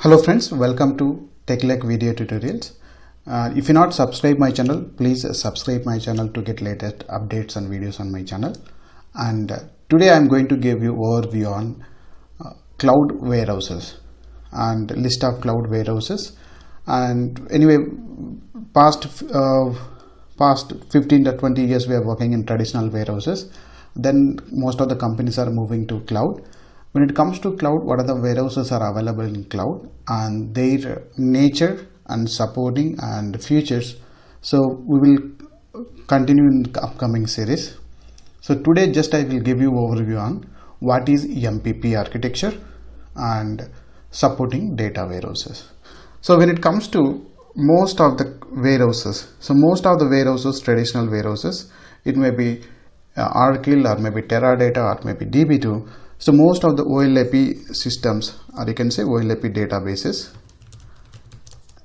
Hello friends, welcome to TechLake video tutorials. Uh, if you are not subscribe my channel, please subscribe my channel to get latest updates and videos on my channel. And uh, today I am going to give you overview on uh, cloud warehouses and list of cloud warehouses. And anyway, past uh, past 15 to 20 years we are working in traditional warehouses. Then most of the companies are moving to cloud when it comes to cloud what are the warehouses are available in cloud and their nature and supporting and features so we will continue in upcoming series. So today just i will give you overview on what is mpp architecture and supporting data warehouses. So when it comes to most of the warehouses so most of the warehouses traditional warehouses it may be uh, Oracle or maybe Teradata or maybe DB2 so most of the OLAP systems or you can say OLAP databases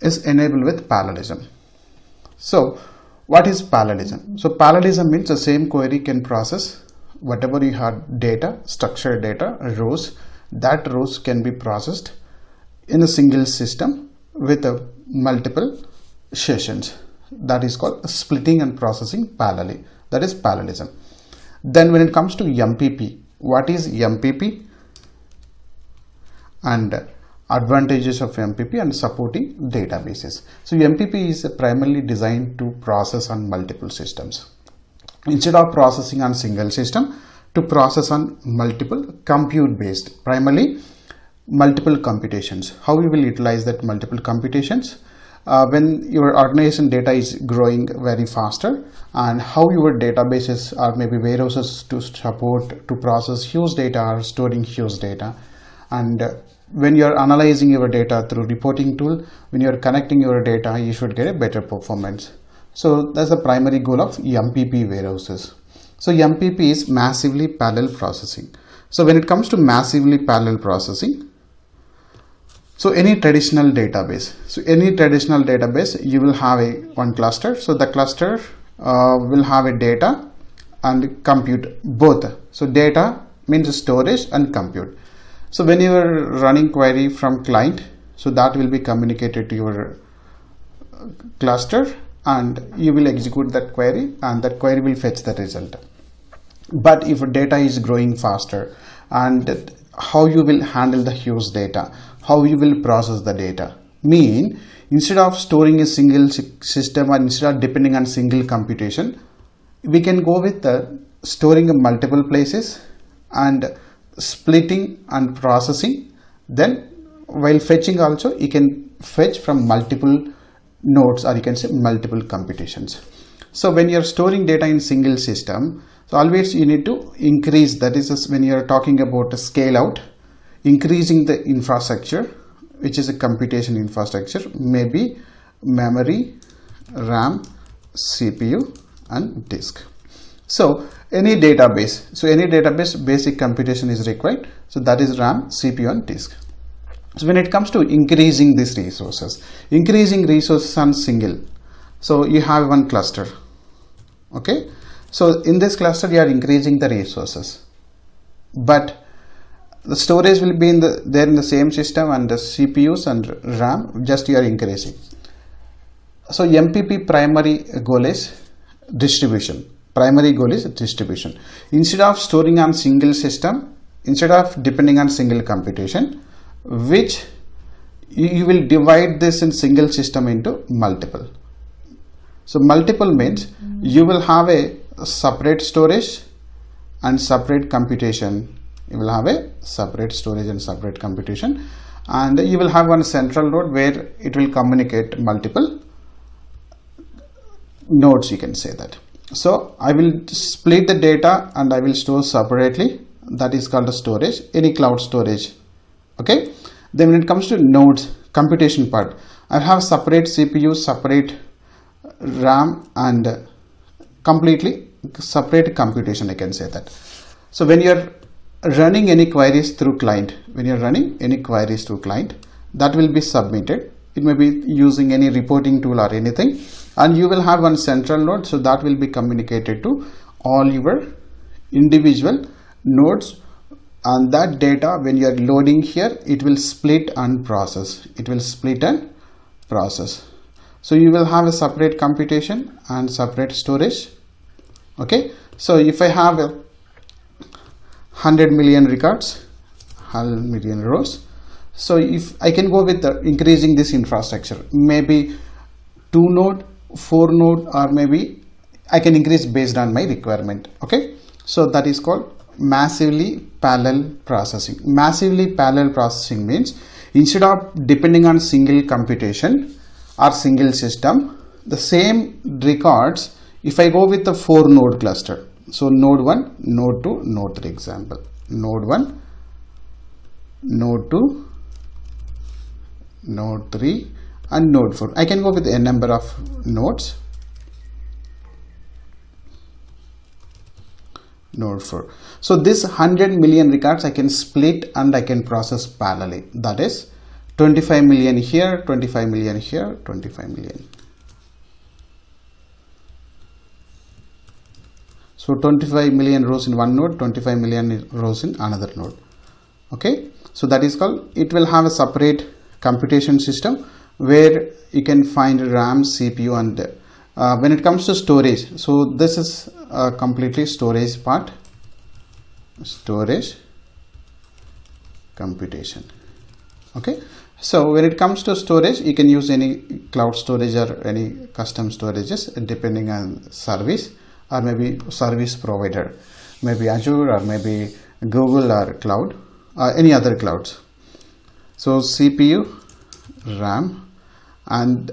is enabled with parallelism. So what is parallelism? So parallelism means the same query can process whatever you have data, structured data, rows, that rows can be processed in a single system with a multiple sessions. That is called splitting and processing parallelly. That is parallelism. Then when it comes to MPP, what is MPP and advantages of MPP and supporting databases. So MPP is primarily designed to process on multiple systems. Instead of processing on single system, to process on multiple compute based, primarily multiple computations. How we will utilize that multiple computations? Uh, when your organization data is growing very faster and how your databases or maybe warehouses to support to process huge data or storing huge data. And uh, when you are analyzing your data through reporting tool when you are connecting your data you should get a better performance. So that's the primary goal of mpp warehouses. So mpp is massively parallel processing. So when it comes to massively parallel processing so any traditional database. So any traditional database you will have a one cluster. So the cluster uh, will have a data and compute both. So data means storage and compute. So when you are running query from client so that will be communicated to your cluster and you will execute that query and that query will fetch the result. But if data is growing faster and how you will handle the huge data how you will process the data. Mean instead of storing a single system or instead of depending on single computation we can go with the storing in multiple places and splitting and processing. Then while fetching also you can fetch from multiple nodes or you can say multiple computations. So when you're storing data in single system so always you need to increase that is when you're talking about a scale out increasing the infrastructure which is a computation infrastructure maybe memory ram cpu and disk. So any database so any database basic computation is required. So that is ram cpu and disk. So when it comes to increasing these resources increasing resources on single so you have one cluster okay so in this cluster you are increasing the resources but the storage will be in the there in the same system and the CPUs and RAM just you are increasing. So MPP primary goal is distribution. Primary goal is distribution. Instead of storing on single system, instead of depending on single computation, which you will divide this in single system into multiple. So multiple means mm. you will have a separate storage and separate computation. You will have a separate storage and separate computation. And you will have one central node where it will communicate multiple nodes you can say that. So I will split the data and I will store separately. That is called a storage any cloud storage. Okay? Then when it comes to nodes computation part I have separate CPU separate RAM and completely separate computation I can say that. So when you're running any queries through client when you're running any queries through client that will be submitted. It may be using any reporting tool or anything and you will have one central node so that will be communicated to all your individual nodes and that data when you are loading here it will split and process. It will split and process so you will have a separate computation and separate storage. Okay. So if I have a 100 million records 100 million rows so if I can go with the increasing this infrastructure maybe 2 node 4 node or maybe I can increase based on my requirement. Okay. So that is called massively parallel processing. Massively parallel processing means instead of depending on single computation or single system the same records if I go with the 4 node cluster. So node 1 node 2 node 3 example. Node 1 node 2 node 3 and node 4 I can go with a number of nodes. Node 4 so this 100 million records I can split and I can process parallelly. That is 25 million here 25 million here 25 million. So 25 million rows in one node 25 million rows in another node. Okay? So that is called it will have a separate computation system where you can find RAM CPU and uh, when it comes to storage so this is uh, completely storage part. Storage. Computation. Okay so when it comes to storage you can use any cloud storage or any custom storages depending on service or maybe service provider. Maybe azure or maybe google or cloud or any other clouds. So cpu ram and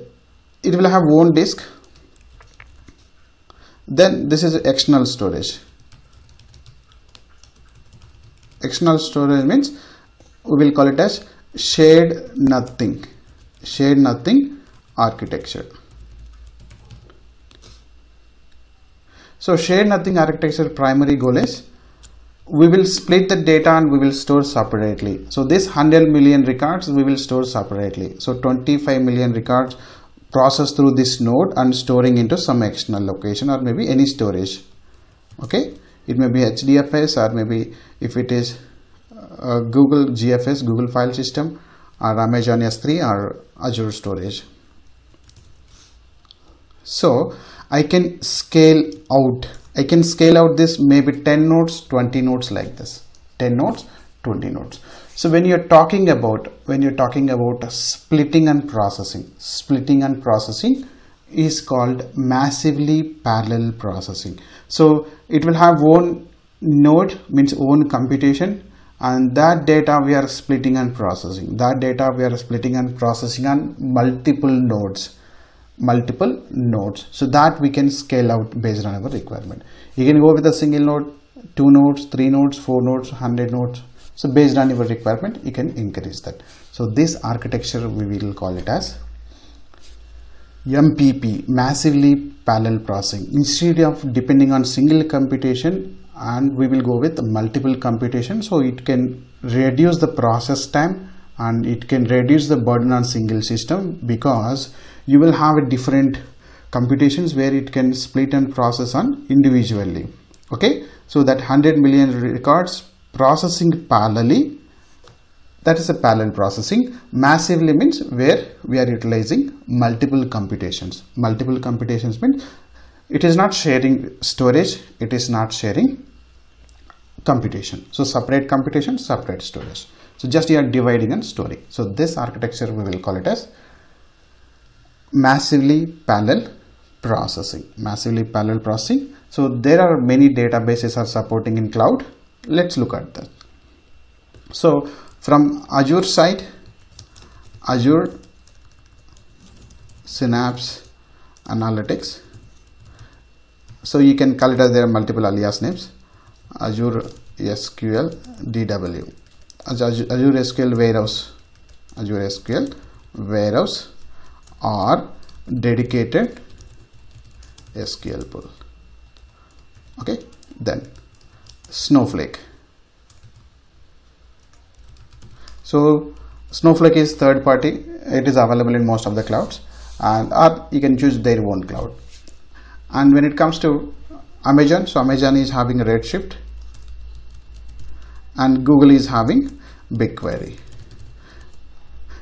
it will have one disk. Then this is external storage. External storage means we will call it as shared nothing. Shared nothing architecture. So shared nothing architecture primary goal is we will split the data and we will store separately. So this 100 million records we will store separately. So 25 million records process through this node and storing into some external location or maybe any storage. Okay? It may be HDFS or maybe if it is Uh, Google GFS Google file system or Amazon S3 or Azure storage. So I can scale out I can scale out this maybe 10 nodes 20 nodes like this. 10 nodes 20 nodes. So when you're talking about when you're talking about splitting and processing splitting and processing is called massively parallel processing. So it will have one node means own computation and that data we are splitting and processing. That data we are splitting and processing on multiple nodes. Multiple nodes. So that we can scale out based on our requirement. You can go with a single node two nodes three nodes four nodes 100 nodes. So based on your requirement you can increase that. So this architecture we will call it as MPP massively parallel processing. Instead of depending on single computation and we will go with multiple computation. So it can reduce the process time and it can reduce the burden on single system because you will have a different computations where it can split and process on individually. Okay? So that 100 million records processing parallelly that is a parallel processing massively means where we are utilizing multiple computations. Multiple computations means it is not sharing storage it is not sharing computation. So separate computation separate storage. So just you are dividing and storing. So this architecture we will call it as massively parallel processing. Massively parallel processing. So there are many databases are supporting in cloud. Let's look at that. So from azure side azure synapse analytics. So you can call it as there are multiple alias names azure sql dw azure sql warehouse azure sql warehouse or dedicated sql pool okay then Snowflake. So Snowflake is third party. It is available in most of the clouds and or you can choose their own cloud. And when it comes to Amazon, so Amazon is having Redshift and Google is having BigQuery.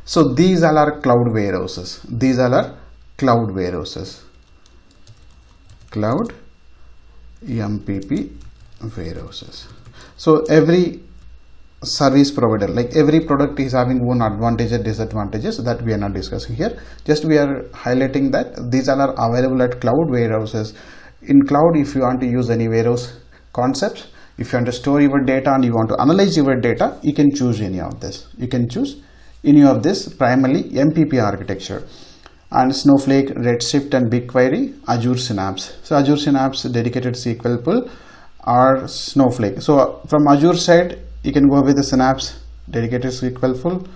So these all are cloud warehouses. These all are cloud warehouses. Cloud MPP warehouses. So every service provider like every product is having one advantage and disadvantages that we are not discussing here just we are highlighting that these all are available at cloud warehouses in cloud if you want to use any various concepts if you want to store your data and you want to analyze your data you can choose any of this. You can choose any of this primarily mpp architecture. And snowflake redshift and bigquery azure synapse. So azure synapse dedicated sql pool or snowflake. So from azure side you can go with the synapse dedicated sql pool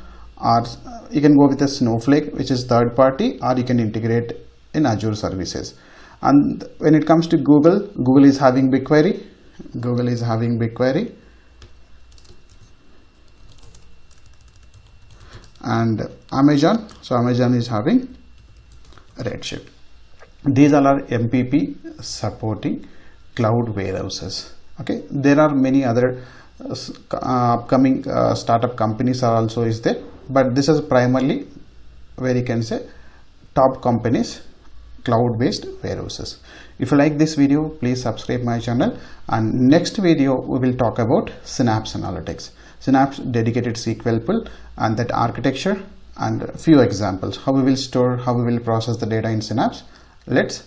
or you can go with the snowflake which is third party or you can integrate in azure services and when it comes to google google is having bigquery. Google is having bigquery. And amazon. So amazon is having redshift. These all are mpp supporting cloud warehouses. Okay? There are many other uh, upcoming uh, startup companies are also is there. But this is primarily where you can say top companies cloud based warehouses. If you like this video please subscribe my channel. And next video we will talk about synapse analytics. Synapse dedicated sql pool and that architecture and a few examples. How we will store how we will process the data in synapse. Let's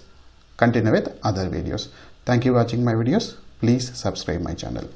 continue with other videos. Thank you for watching my videos. Please subscribe my channel